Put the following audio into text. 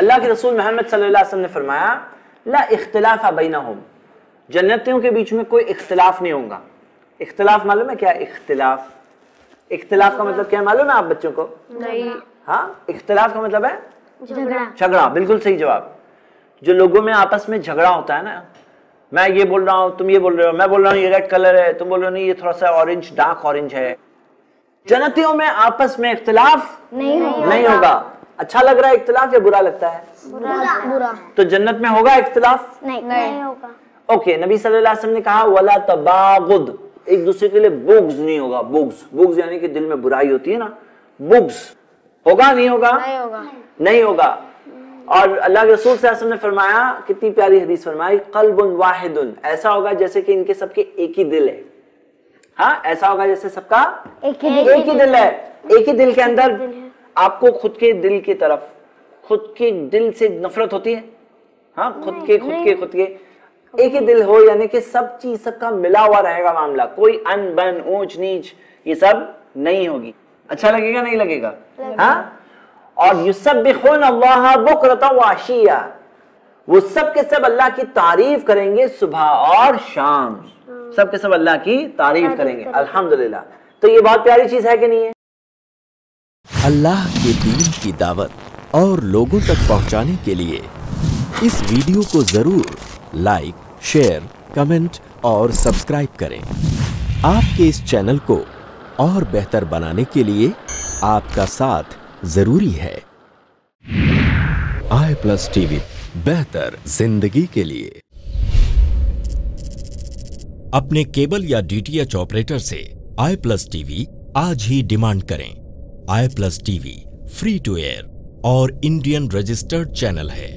अल्लाह के रसूल मोहम्मद सल्लल्लाहु ने फरमाया ला इख्तिलाफ बैनहुम. जन्नतियों के बीच में कोई इख्तलाफ नहीं होगा इख्तिलाफ मालूम है क्या? इख्तिलाफ। इख्तिलाफ का मतलब क्या है मालूम है आप बच्चों को? नहीं। हाँ? इख्तिलाफ का मतलब है? झगड़ा। झगड़ा बिल्कुल सही जवाब। जो लोगों में आपस में झगड़ा होता है ना मैं ये बोल रहा हूँ तुम ये बोल रहे हो मैं बोल रहा हूँ ये रेड कलर है तुम बोल रहे हो नहीं ये थोड़ा सा ऑरेंज डार्क ऑरेंज है। जनतियों में आपस में इख्तलाफ नहीं होगा। नहीं होगा। अच्छा लग रहा है इख्तिलाफ या बुरा लगता है? बुरा बुरा। तो जन्नत में होगा इख्तिलाफ? नहीं नहीं। होगा। ओके नबी सल्लल्लाहु अलैहि वसल्लम ने कहा वला तबागुद. एक दूसरे के लिए बुग्ज नहीं होगा बुग्ज। बुग्ज यानी कि दिल में बुराई होती है ना? बुग्ज। होगा नहीं होगा? नहीं होगा। नहीं होगा। और अल्लाह के रसूल सल्लल्लाहु अलैहि वसल्लम ने फरमाया कितनी प्यारी हदीस फरमाई कल्बुन वाहिदुन। ऐसा होगा जैसे कि इनके सबके एक ही दिल है। हाँ ऐसा होगा जैसे सबका एक ही एक ही दिल है। एक ही दिल के अंदर आपको खुद के दिल की तरफ़ खुद के दिल से नफरत होती है? हाँ खुद के खुद के खुद के। एक ही दिल हो यानी कि सब चीज़ सबका मिला हुआ रहेगा मामला। कोई अन बन ऊंच नीच ये सब नहीं होगी। अच्छा लगेगा नहीं लगेगा? हाँ? और युसब्बिहून अल्लाह बुकरता वाशिया। वो सब के सब अल्लाह की तारीफ़ करेंगे सुबह और शाम। सब के सब अल्लाह की तारीफ़ करेंगे। अल्हम्दुलिल्लाह। तो ये बहुत प्यारी चीज़ है कि नहीं है? अल्लाह के दीन की दावत और लोगों तक पहुँचाने के लिए इस वीडियो को ज़रूर लाइक, शेयर, कमेंट और सब्सक्राइब करें। आपके इस चैनल को और बेहतर बनाने के लिए आपका साथ ज़रूरी है। आई प्लस टीवी, बेहतर ज़िंदगी के लिए। अपने केबल या डीटीएच ऑपरेटर से आई प्लस टीवी आज ही डिमांड करें। I plus TV free to air और इंडियन रजिस्टर्ड चैनल है।